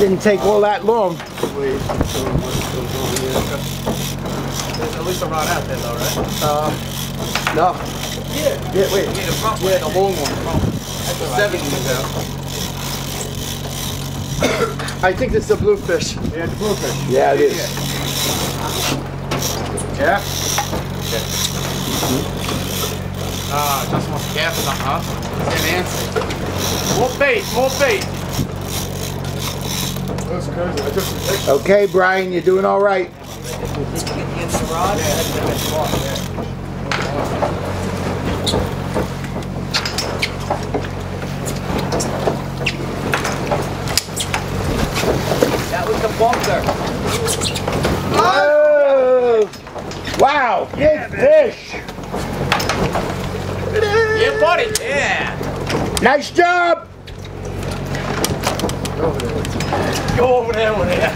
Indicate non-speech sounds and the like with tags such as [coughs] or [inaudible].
didn't take all that long. Wait until what goes on here. There's at least a rod out there though, right? Uh, no. Yeah. Yeah, wait. Yeah, the front one. Yeah, the long one. That's The what I think this is a [coughs] I think it's the bluefish. Yeah, bluefish. Yeah, it is. Yeah. Ah, uh, just wants to gas something, huh? Same answer. More bait, more bait. That's crazy. I just, Okay, Brian, you're doing all right. That was the bunker. Oh! Wow, big fish. Yeah, buddy. Yeah. Nice job. Go over there with it.